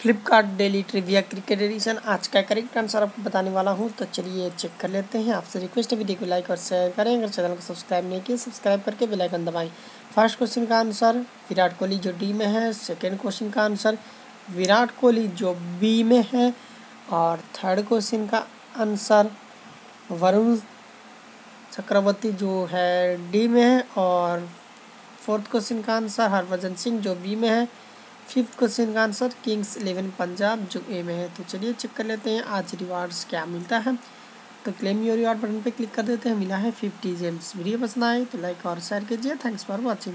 Flipkart daily trivia cricket edition. आज का correct answer आपको बताने वाला हूँ तो चलिए चेक कर लेते हैं। आपसे रिक्वेस्ट है वीडियो को लाइक और शेयर करें। अगर चैनल को सब्सक्राइब नहीं किया सब्सक्राइब करके बेल आइकन दबाएँ। फ़र्स्ट क्वेश्चन का आंसर, विराट कोहली जो डी में है। सेकेंड क्वेश्चन का आंसर, विराट कोहली जो बी में है। और थर्ड क्वेश्चन का आंसर, वरुण चक्रवर्ती जो है डी में है। और फोर्थ क्वेश्चन का आंसर, हरभजन सिंह जो बी में है। फिफ्थ क्वेश्चन का आंसर किंग्स इलेवन पंजाब जो ए में है तो चलिए चेक कर लेते हैं। आज रिवार्ड्स क्या मिलता है? तो क्लेम योर रिवार्ड बटन पे क्लिक कर देते हैं, मिला है फिफ्टी जेम्स वीडियो पसंद आए तो लाइक और शेयर कीजिए। Thanks for watching